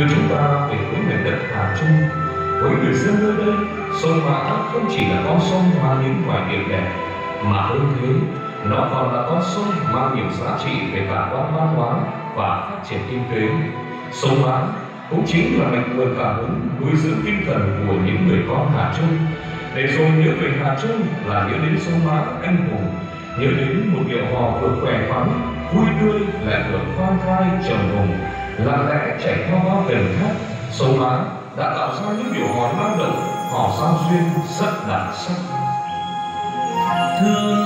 đưa chúng ta về với mảnh đất Hà Trung. Với người dân nơi đây, sông Mã không chỉ là con sông mang những hoài điểm đẹp, mà hơn thế, nó còn là con sông mang nhiều giá trị về cả quan văn hóa và phát triển kinh tế. Sông Mã cũng chính là mạch nguồn cảm hứng nuôi dưỡng tinh thần của những người con Hà Trung. Để rồi nhớ về Hà Trung là nhớ đến sông Mã anh hùng, nhớ đến một điệu hò vừa khỏe khoắn, vui tươi lại vừa khoan thai trầm hùng, lặng lẽ chảy theo bao gần thác. Sông Mã đã tạo ra những biểu hòn năng động, hò giao duyên rất đặc sắc. thương